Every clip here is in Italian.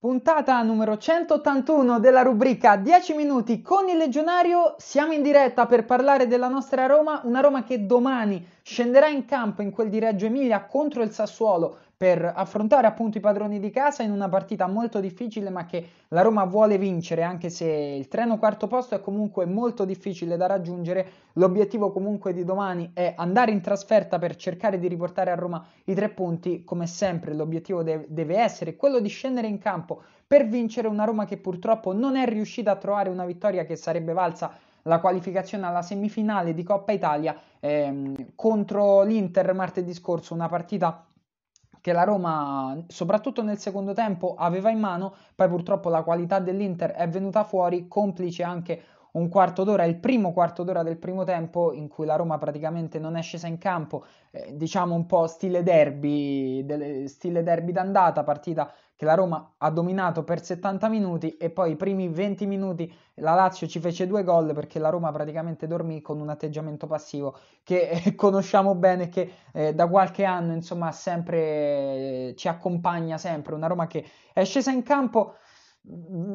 Puntata numero 181 della rubrica 10 minuti con il legionario. Siamo in diretta per parlare della nostra Roma, una Roma che domani scenderà in campo in quel di Reggio Emilia contro il Sassuolo per affrontare appunto i padroni di casa in una partita molto difficile ma che la Roma vuole vincere anche se il treno quarto posto è comunque molto difficile da raggiungere. L'obiettivo comunque di domani è andare in trasferta per cercare di riportare a Roma i tre punti. Come sempre l'obiettivo de- deve essere quello di scendere in campo per vincere una Roma che purtroppo non è riuscita a trovare una vittoria che sarebbe valsa la qualificazione alla semifinale di Coppa Italia ehm, contro l'Inter martedì scorso, una partita che la Roma, soprattutto nel secondo tempo, aveva in mano, poi purtroppo la qualità dell'Inter è venuta fuori, complice anche un quarto d'ora, il primo quarto d'ora del primo tempo in cui la Roma praticamente non è scesa in campo, eh, diciamo un po' stile derby, delle, stile derby d'andata, partita che la Roma ha dominato per 70 minuti e poi i primi 20 minuti la Lazio ci fece due gol perché la Roma praticamente dormì con un atteggiamento passivo che eh, conosciamo bene che eh, da qualche anno insomma sempre eh, ci accompagna sempre, una Roma che è scesa in campo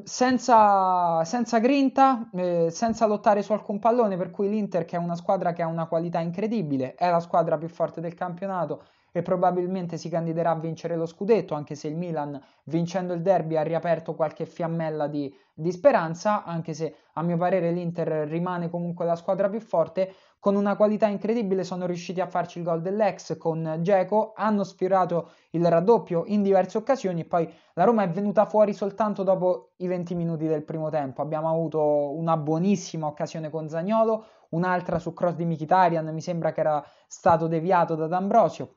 senza, senza grinta, eh, senza lottare su alcun pallone, per cui l'Inter, che è una squadra che ha una qualità incredibile, è la squadra più forte del campionato e probabilmente si candiderà a vincere lo scudetto, anche se il Milan, vincendo il derby, ha riaperto qualche fiammella di, di speranza, anche se a mio parere l'Inter rimane comunque la squadra più forte con una qualità incredibile sono riusciti a farci il gol dell'ex con Geco, hanno sfiorato il raddoppio in diverse occasioni poi la Roma è venuta fuori soltanto dopo i 20 minuti del primo tempo. Abbiamo avuto una buonissima occasione con Zagnolo, un'altra su cross di Mkhitaryan, mi sembra che era stato deviato da D'Ambrosio.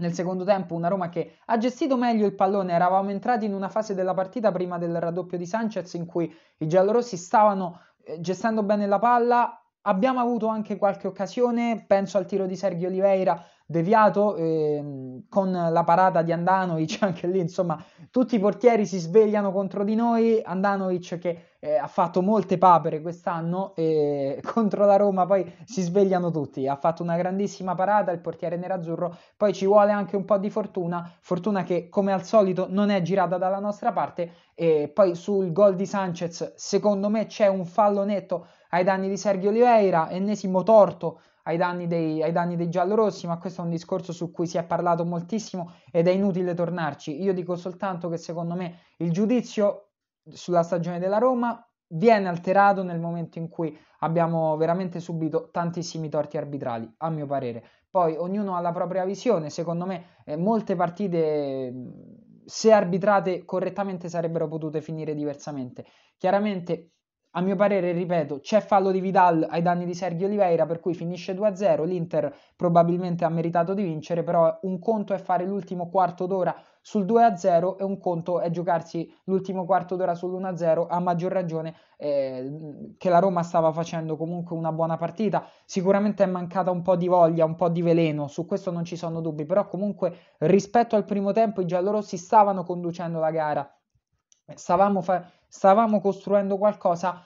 Nel secondo tempo una Roma che ha gestito meglio il pallone, eravamo entrati in una fase della partita prima del raddoppio di Sanchez in cui i giallorossi stavano eh, gestendo bene la palla, Abbiamo avuto anche qualche occasione, penso al tiro di Sergio Oliveira deviato eh, con la parata di Andanovic, anche lì insomma tutti i portieri si svegliano contro di noi, Andanovic che eh, ha fatto molte papere quest'anno e contro la Roma poi si svegliano tutti, ha fatto una grandissima parata il portiere nerazzurro, poi ci vuole anche un po' di fortuna, fortuna che come al solito non è girata dalla nostra parte e poi sul gol di Sanchez secondo me c'è un fallo netto ai danni di Sergio Oliveira, ennesimo torto ai danni, dei, ai danni dei giallorossi, ma questo è un discorso su cui si è parlato moltissimo ed è inutile tornarci. Io dico soltanto che secondo me il giudizio sulla stagione della Roma viene alterato nel momento in cui abbiamo veramente subito tantissimi torti arbitrali, a mio parere. Poi ognuno ha la propria visione, secondo me eh, molte partite se arbitrate correttamente sarebbero potute finire diversamente. Chiaramente a mio parere, ripeto, c'è fallo di Vidal ai danni di Sergio Oliveira, per cui finisce 2-0. L'Inter probabilmente ha meritato di vincere, però un conto è fare l'ultimo quarto d'ora sul 2-0 e un conto è giocarsi l'ultimo quarto d'ora sull'1-0, a maggior ragione eh, che la Roma stava facendo comunque una buona partita. Sicuramente è mancata un po' di voglia, un po' di veleno, su questo non ci sono dubbi, però comunque rispetto al primo tempo i giallorossi stavano conducendo la gara. Stavamo, fa- stavamo costruendo qualcosa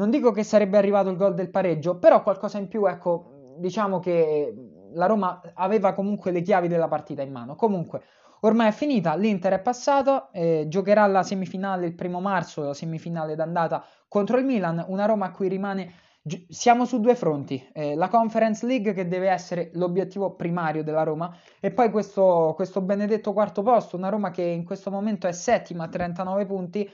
non dico che sarebbe arrivato il gol del pareggio, però qualcosa in più, ecco, diciamo che la Roma aveva comunque le chiavi della partita in mano. Comunque, ormai è finita, l'Inter è passato, eh, giocherà la semifinale il primo marzo, la semifinale d'andata contro il Milan, una Roma a cui rimane... Siamo su due fronti, eh, la Conference League che deve essere l'obiettivo primario della Roma e poi questo, questo benedetto quarto posto, una Roma che in questo momento è settima a 39 punti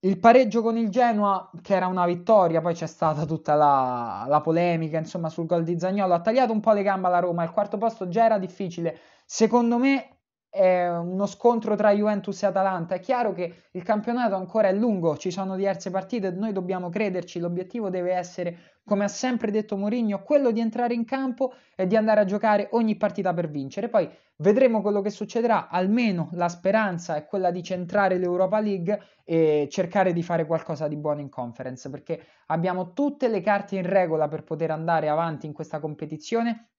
il pareggio con il Genoa, che era una vittoria, poi c'è stata tutta la, la, polemica, insomma, sul gol di Zagnolo, ha tagliato un po' le gambe alla Roma, il quarto posto già era difficile. Secondo me uno scontro tra Juventus e Atalanta. È chiaro che il campionato ancora è lungo, ci sono diverse partite, noi dobbiamo crederci, l'obiettivo deve essere come ha sempre detto Mourinho, quello di entrare in campo e di andare a giocare ogni partita per vincere. Poi vedremo quello che succederà, almeno la speranza è quella di centrare l'Europa League e cercare di fare qualcosa di buono in conference, perché abbiamo tutte le carte in regola per poter andare avanti in questa competizione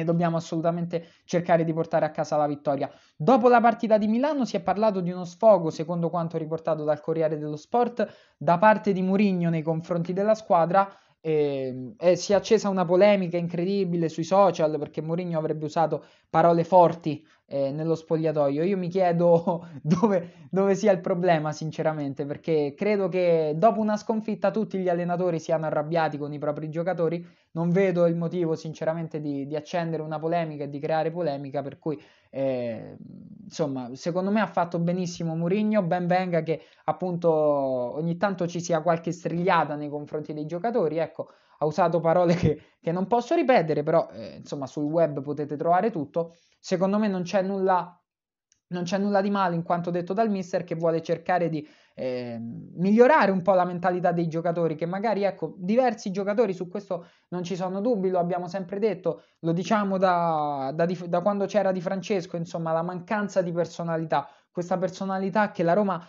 e dobbiamo assolutamente cercare di portare a casa la vittoria. Dopo la partita di Milano si è parlato di uno sfogo, secondo quanto riportato dal Corriere dello Sport, da parte di Mourinho nei confronti della squadra e, ehm, e, si è accesa una polemica incredibile sui social perché Mourinho avrebbe usato parole forti eh, nello spogliatoio. Io mi chiedo dove, dove, sia il problema, sinceramente, perché credo che dopo una sconfitta tutti gli allenatori siano arrabbiati con i propri giocatori. Non vedo il motivo, sinceramente, di, di accendere una polemica e di creare polemica, per cui eh, insomma, secondo me ha fatto benissimo Mourinho. Ben venga che appunto ogni tanto ci sia qualche strigliata nei confronti dei giocatori. Ecco, ha usato parole che, che non posso ripetere, però eh, insomma sul web potete trovare tutto. Secondo me non c'è nulla non c'è nulla di male in quanto detto dal mister che vuole cercare di eh, migliorare un po' la mentalità dei giocatori che magari ecco diversi giocatori su questo non ci sono dubbi lo abbiamo sempre detto lo diciamo da, da, da quando c'era di Francesco insomma la mancanza di personalità questa personalità che la Roma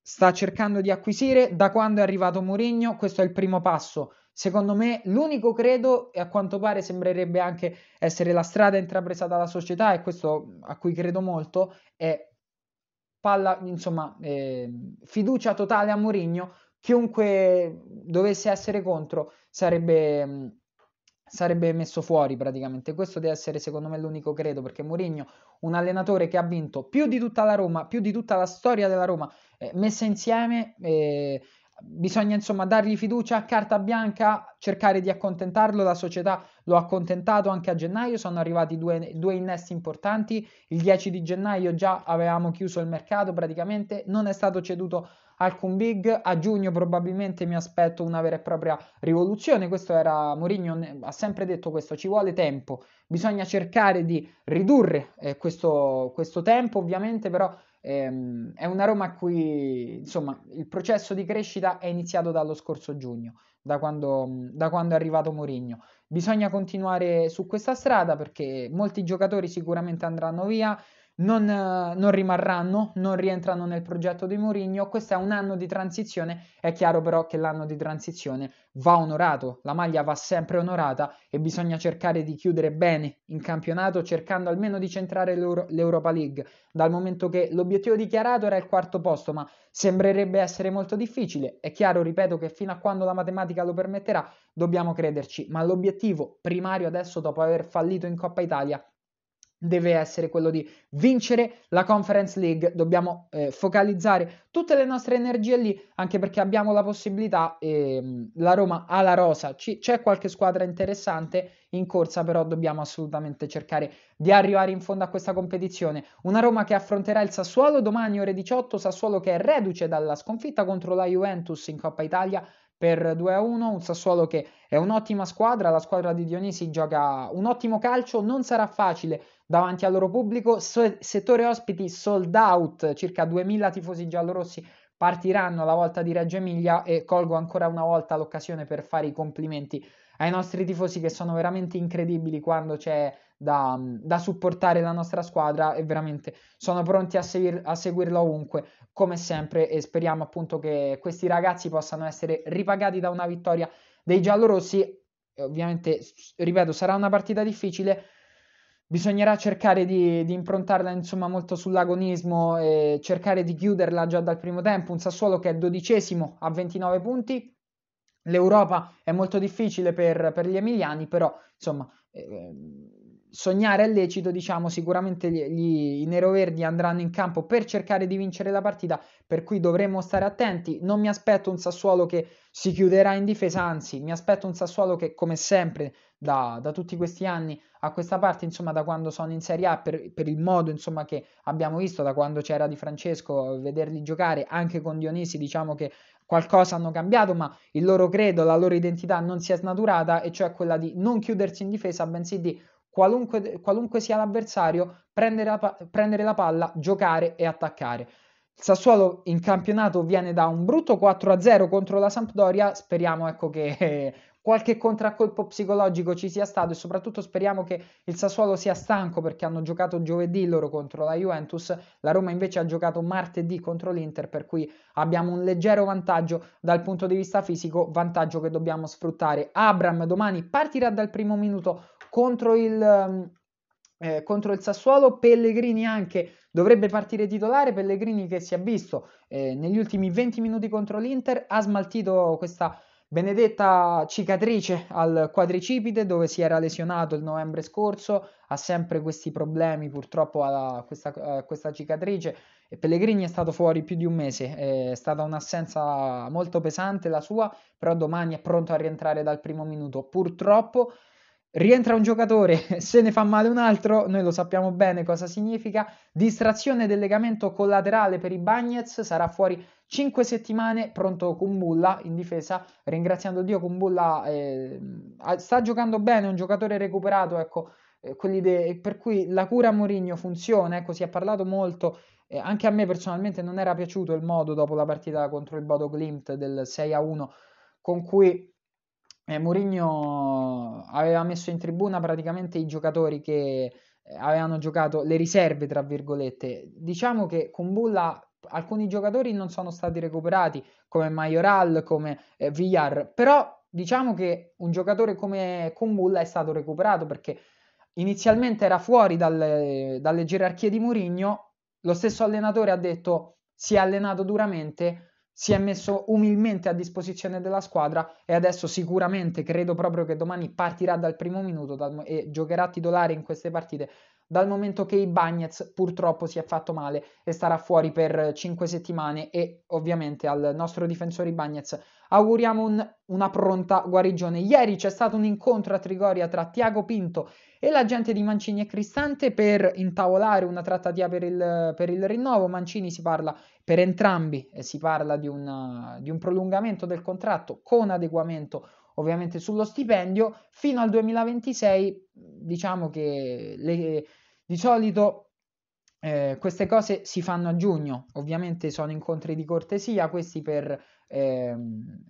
sta cercando di acquisire da quando è arrivato Mourinho questo è il primo passo Secondo me l'unico credo, e a quanto pare sembrerebbe anche essere la strada intrapresa dalla società, e questo a cui credo molto, è palla, insomma, eh, fiducia totale a Mourinho. Chiunque dovesse essere contro sarebbe, sarebbe messo fuori praticamente. Questo deve essere secondo me l'unico credo, perché Mourinho, un allenatore che ha vinto più di tutta la Roma, più di tutta la storia della Roma, eh, messa insieme. Eh, bisogna insomma dargli fiducia, carta bianca, cercare di accontentarlo. La società lo ha accontentato anche a gennaio. Sono arrivati due, due, innesti importanti. Il 10 di gennaio già avevamo chiuso il mercato praticamente, non è stato ceduto alcun big. A giugno probabilmente mi aspetto una vera e propria rivoluzione. Questo era Mourinho, ha sempre detto questo: ci vuole tempo. Bisogna cercare di ridurre eh, questo, questo tempo, ovviamente, però Ehm, è una Roma a cui insomma il processo di crescita è iniziato dallo scorso giugno, da quando, da quando è arrivato Mourinho. Bisogna continuare su questa strada perché molti giocatori sicuramente andranno via non, non, rimarranno, non rientrano nel progetto di Mourinho. Questo è un anno di transizione. È chiaro però che l'anno di transizione va onorato, la maglia va sempre onorata e bisogna cercare di chiudere bene in campionato, cercando almeno di centrare l'Euro- l'Europa League, dal momento che l'obiettivo dichiarato era il quarto posto, ma sembrerebbe essere molto difficile. È chiaro, ripeto, che fino a quando la matematica lo permetterà, dobbiamo crederci, ma l'obiettivo primario adesso, dopo aver fallito in Coppa Italia, deve essere quello di vincere la Conference League. Dobbiamo eh, focalizzare tutte le nostre energie lì, anche perché abbiamo la possibilità. Eh, la Roma ha la rosa, C- c'è qualche squadra interessante in corsa, però dobbiamo assolutamente cercare di arrivare in fondo a questa competizione. Una Roma che affronterà il Sassuolo domani ore 18, Sassuolo che è reduce dalla sconfitta contro la Juventus in Coppa Italia per 2 a 1. Un Sassuolo che è un'ottima squadra, la squadra di Dionisi gioca un ottimo calcio, non sarà facile davanti al loro pubblico. So- settore ospiti sold out, circa 2000 tifosi giallorossi partiranno alla volta di Reggio Emilia e colgo ancora una volta l'occasione per fare i complimenti ai nostri tifosi che sono veramente incredibili quando c'è da, da supportare la nostra squadra e veramente sono pronti a, seguir, a seguirla ovunque come sempre e speriamo appunto che questi ragazzi possano essere ripagati da una vittoria dei giallorossi ovviamente ripeto sarà una partita difficile bisognerà cercare di, di, improntarla insomma molto sull'agonismo e cercare di chiuderla già dal primo tempo. Un Sassuolo che è dodicesimo a 29 punti. L'Europa è molto difficile per, per gli emiliani, però insomma eh, sognare è lecito, diciamo, sicuramente gli, gli, i neroverdi andranno in campo per cercare di vincere la partita, per cui dovremo stare attenti. Non mi aspetto un Sassuolo che si chiuderà in difesa, anzi, mi aspetto un Sassuolo che, come sempre, da, da tutti questi anni a questa parte, insomma, da quando sono in Serie A, per, per, il modo, insomma, che abbiamo visto da quando c'era Di Francesco, vederli giocare, anche con Dionisi, diciamo che qualcosa hanno cambiato, ma il loro credo, la loro identità non si è snaturata, e cioè quella di non chiudersi in difesa, bensì di qualunque, qualunque sia l'avversario, prendere la, prendere la palla, giocare e attaccare. Il Sassuolo in campionato viene da un brutto 4-0 contro la Sampdoria, speriamo ecco, che qualche contraccolpo psicologico ci sia stato e soprattutto speriamo che il Sassuolo sia stanco perché hanno giocato giovedì loro contro la Juventus, la Roma invece ha giocato martedì contro l'Inter per cui abbiamo un leggero vantaggio dal punto di vista fisico, vantaggio che dobbiamo sfruttare. Abram domani partirà dal primo minuto contro il, ehm, eh, contro il Sassuolo, Pellegrini anche dovrebbe partire titolare, Pellegrini che si è visto eh, negli ultimi 20 minuti contro l'Inter, ha smaltito questa benedetta cicatrice al quadricipite dove si era lesionato il novembre scorso, ha sempre questi problemi purtroppo a questa, a questa cicatrice e Pellegrini è stato fuori più di un mese, è stata un'assenza molto pesante la sua, però domani è pronto a rientrare dal primo minuto. Purtroppo rientra un giocatore, se ne fa male un altro, noi lo sappiamo bene cosa significa, distrazione del legamento collaterale per i Bagnets, sarà fuori 5 settimane, pronto Kumbulla in difesa, ringraziando Dio Kumbulla eh, sta giocando bene, un giocatore recuperato, ecco, eh, de- per cui la cura Mourinho funziona, ecco, si è parlato molto, eh, anche a me personalmente non era piaciuto il modo dopo la partita contro il Bodo Glimt del 6 a 1 con cui eh, Mourinho aveva messo in tribuna praticamente i giocatori che eh, avevano giocato le riserve, tra virgolette. Diciamo che con Bulla alcuni giocatori non sono stati recuperati, come Majoral, come eh, Villar, però diciamo che un giocatore come Kumbulla è stato recuperato perché inizialmente era fuori dalle, dalle gerarchie di Mourinho, lo stesso allenatore ha detto si è allenato duramente, si è messo umilmente a disposizione della squadra e adesso sicuramente credo proprio che domani partirà dal primo minuto dal, e giocherà titolare in queste partite. Dal momento che i Bagnets purtroppo si è fatto male e starà fuori per 5 settimane e ovviamente al nostro difensore Bagnets auguriamo un, una pronta guarigione. Ieri c'è stato un incontro a Trigoria tra Tiago Pinto e l'agente di Mancini e Cristante per intavolare una trattativa per il, per il rinnovo. Mancini si parla per entrambi e si parla di, una, di un prolungamento del contratto con adeguamento ovviamente sullo stipendio fino al 2026 diciamo che le, di solito eh, queste cose si fanno a giugno ovviamente sono incontri di cortesia questi per eh,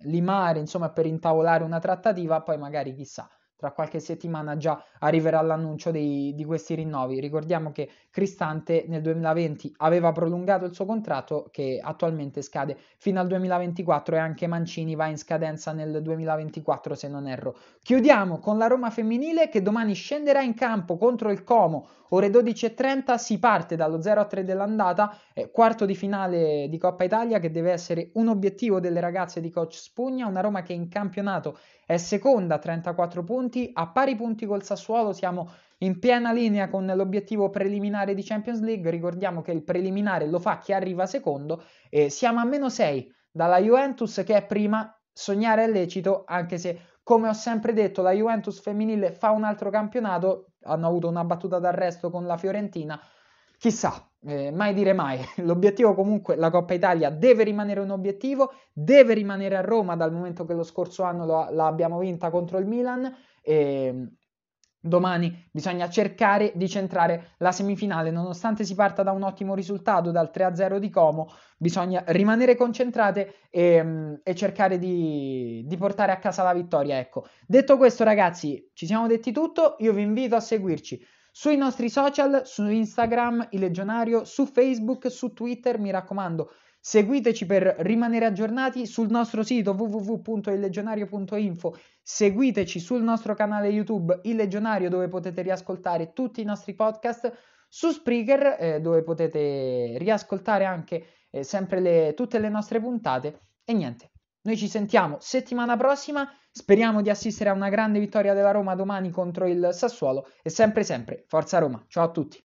limare insomma per intavolare una trattativa poi magari chissà tra qualche settimana già arriverà l'annuncio dei, di questi rinnovi. Ricordiamo che Cristante nel 2020 aveva prolungato il suo contratto che attualmente scade fino al 2024 e anche Mancini va in scadenza nel 2024 se non erro. Chiudiamo con la Roma femminile che domani scenderà in campo contro il Como ore 12.30 si parte dallo 0-3 dell'andata, eh, quarto di finale di Coppa Italia che deve essere un obiettivo delle ragazze di coach Spugna, una Roma che in campionato è seconda a 34 punti, a pari punti col Sassuolo, siamo in piena linea con l'obiettivo preliminare di Champions League, ricordiamo che il preliminare lo fa chi arriva secondo e siamo a meno 6 dalla Juventus che è prima, sognare è lecito anche se come ho sempre detto, la Juventus femminile fa un altro campionato, hanno avuto una battuta d'arresto con la Fiorentina. Chissà, eh, mai dire mai. L'obiettivo comunque, la Coppa Italia deve rimanere un obiettivo, deve rimanere a Roma dal momento che lo scorso anno lo, l'abbiamo vinta contro il Milan. E Domani bisogna cercare di centrare la semifinale, nonostante si parta da un ottimo risultato, dal 3-0 di Como, bisogna rimanere concentrate e, mm, e cercare di, di, portare a casa la vittoria. Ecco. Detto questo, ragazzi, ci siamo detti tutto. Io vi invito a seguirci sui nostri social, su Instagram, il Legionario, su Facebook, su Twitter. Mi raccomando, Seguiteci per rimanere aggiornati sul nostro sito www.illegionario.info. Seguiteci sul nostro canale YouTube Il Legionario dove potete riascoltare tutti i nostri podcast. Su Spreaker eh, dove potete riascoltare anche eh, sempre le, tutte le nostre puntate. E niente, noi ci sentiamo settimana prossima. Speriamo di assistere a una grande vittoria della Roma domani contro il Sassuolo. E sempre, sempre, forza Roma. Ciao a tutti.